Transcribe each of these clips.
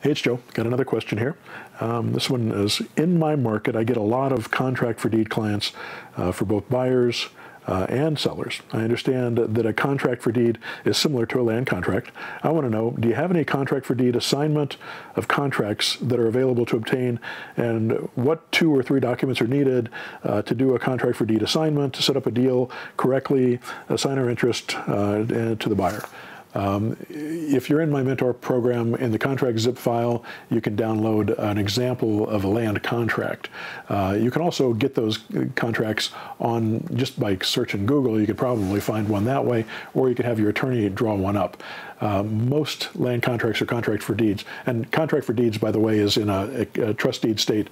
Hey, it's Joe. Got another question here. Um, this one is in my market. I get a lot of contract for deed clients uh, for both buyers uh, and sellers. I understand that a contract for deed is similar to a land contract. I want to know do you have any contract for deed assignment of contracts that are available to obtain, and what two or three documents are needed uh, to do a contract for deed assignment, to set up a deal correctly, assign our interest uh, to the buyer? Um, if you're in my mentor program, in the contract zip file, you can download an example of a land contract. Uh, you can also get those contracts on just by searching Google. You could probably find one that way, or you could have your attorney draw one up. Uh, most land contracts are contract for deeds. And contract for deeds, by the way, is in a, a, a trust deed state.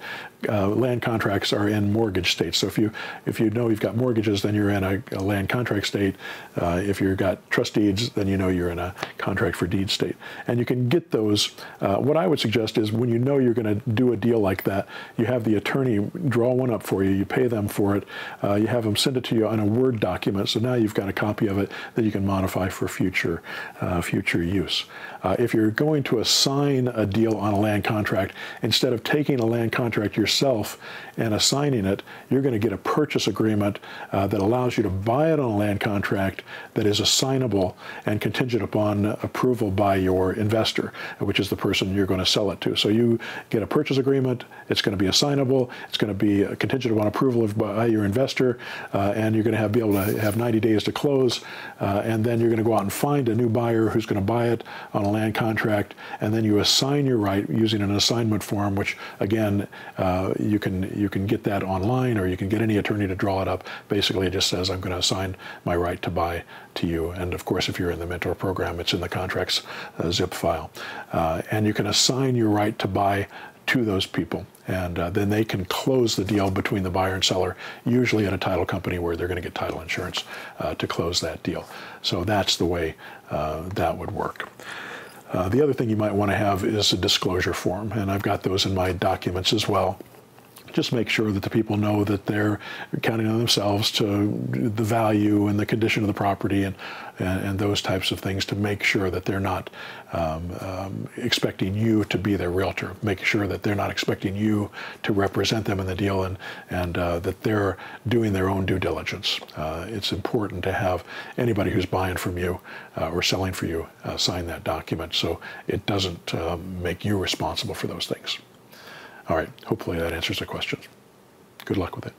Uh, land contracts are in mortgage states. So if you if you know you've got mortgages, then you're in a, a land contract state. Uh, if you've got trust deeds, then you know you're in a contract for deed state. And you can get those. Uh, what I would suggest is when you know you're going to do a deal like that, you have the attorney draw one up for you. You pay them for it. Uh, you have them send it to you on a Word document. So now you've got a copy of it that you can modify for future uh, future future use. Uh, if you're going to assign a deal on a land contract, instead of taking a land contract yourself and assigning it, you're going to get a purchase agreement uh, that allows you to buy it on a land contract that is assignable and contingent upon approval by your investor, which is the person you're going to sell it to. So you get a purchase agreement, it's going to be assignable, it's going to be contingent upon approval of, by your investor, uh, and you're going to have, be able to have 90 days to close, uh, and then you're going to go out and find a new buyer who's going to buy it on a land contract, and then you assign your right using an assignment form, which again uh, you can you can get that online, or you can get any attorney to draw it up. Basically, it just says I'm going to assign my right to buy to you, and of course, if you're in the mentor program, it's in the contracts uh, zip file, uh, and you can assign your right to buy to those people. And uh, then they can close the deal between the buyer and seller, usually at a title company where they're going to get title insurance uh, to close that deal. So that's the way uh, that would work. Uh, the other thing you might want to have is a disclosure form, and I've got those in my documents as well just make sure that the people know that they're counting on themselves to the value and the condition of the property and, and, and those types of things to make sure that they're not um, um, expecting you to be their realtor. Make sure that they're not expecting you to represent them in the deal and, and uh, that they're doing their own due diligence. Uh, it's important to have anybody who's buying from you uh, or selling for you uh, sign that document so it doesn't um, make you responsible for those things. All right, hopefully that answers the question. Good luck with it.